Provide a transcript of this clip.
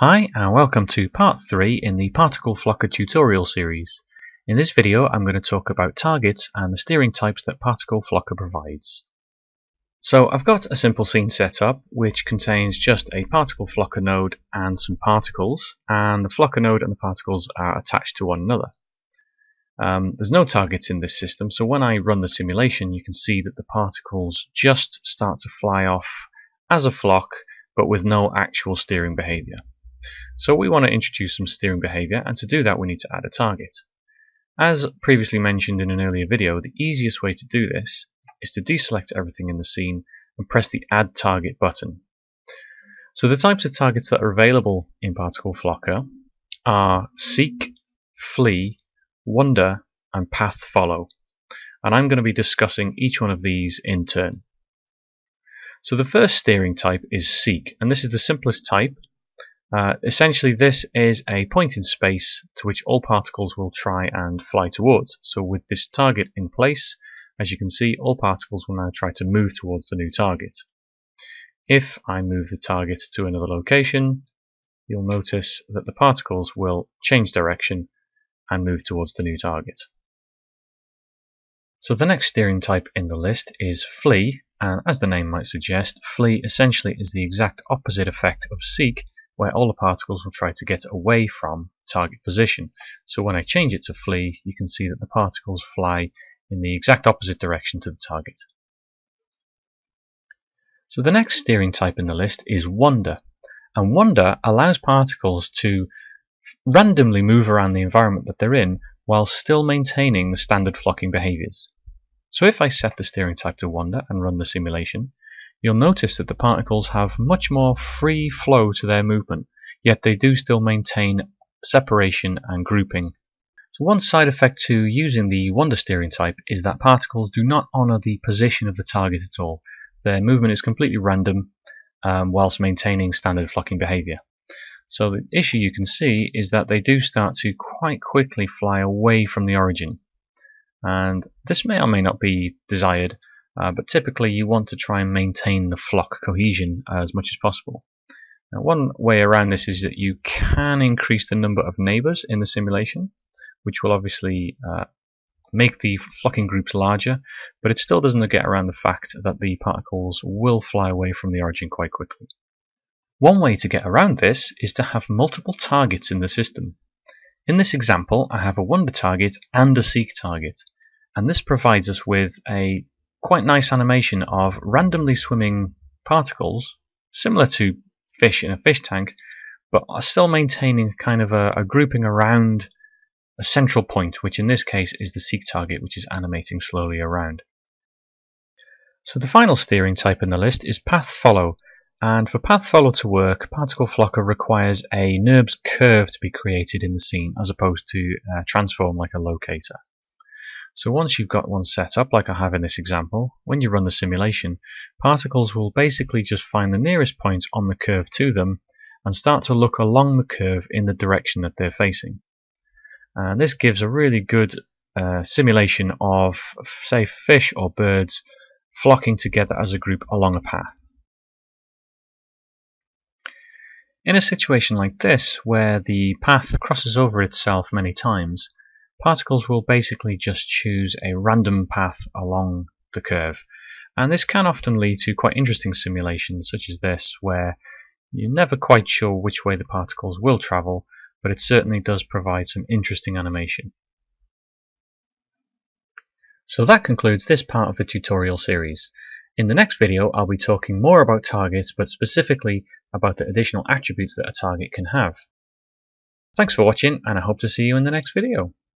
Hi and welcome to part 3 in the Particle Flocker tutorial series. In this video I'm going to talk about targets and the steering types that Particle Flocker provides. So I've got a simple scene set up which contains just a Particle Flocker node and some particles and the Flocker node and the particles are attached to one another. Um, there's no targets in this system so when I run the simulation you can see that the particles just start to fly off as a flock but with no actual steering behavior. So we want to introduce some steering behavior and to do that we need to add a target. As previously mentioned in an earlier video, the easiest way to do this is to deselect everything in the scene and press the Add Target button. So the types of targets that are available in Particle Flocker are Seek, Flee, Wander and Path Follow. And I'm going to be discussing each one of these in turn. So the first steering type is Seek, and this is the simplest type uh, essentially this is a point in space to which all particles will try and fly towards. So with this target in place, as you can see, all particles will now try to move towards the new target. If I move the target to another location, you'll notice that the particles will change direction and move towards the new target. So the next steering type in the list is flee, and as the name might suggest, flee essentially is the exact opposite effect of seek, where all the particles will try to get away from target position. So when I change it to flee, you can see that the particles fly in the exact opposite direction to the target. So the next steering type in the list is wander. And wander allows particles to randomly move around the environment that they're in while still maintaining the standard flocking behaviors. So if I set the steering type to wander and run the simulation, you'll notice that the particles have much more free flow to their movement, yet they do still maintain separation and grouping. So one side effect to using the wander steering type is that particles do not honour the position of the target at all. Their movement is completely random um, whilst maintaining standard flocking behaviour. So the issue you can see is that they do start to quite quickly fly away from the origin. And this may or may not be desired, uh, but typically you want to try and maintain the flock cohesion as much as possible. Now one way around this is that you can increase the number of neighbors in the simulation, which will obviously uh, make the flocking groups larger, but it still doesn't get around the fact that the particles will fly away from the origin quite quickly. One way to get around this is to have multiple targets in the system. In this example, I have a wander target and a seek target, and this provides us with a quite nice animation of randomly swimming particles, similar to fish in a fish tank, but are still maintaining kind of a, a grouping around a central point, which in this case is the seek target, which is animating slowly around. So the final steering type in the list is path follow, and for path follow to work, Particle Flocker requires a NURBS curve to be created in the scene as opposed to uh, transform like a locator. So once you've got one set up, like I have in this example, when you run the simulation, particles will basically just find the nearest point on the curve to them and start to look along the curve in the direction that they're facing. And this gives a really good uh, simulation of, say, fish or birds flocking together as a group along a path. In a situation like this, where the path crosses over itself many times, particles will basically just choose a random path along the curve. And this can often lead to quite interesting simulations such as this where you're never quite sure which way the particles will travel, but it certainly does provide some interesting animation. So that concludes this part of the tutorial series. In the next video I'll be talking more about targets, but specifically about the additional attributes that a target can have. Thanks for watching and I hope to see you in the next video.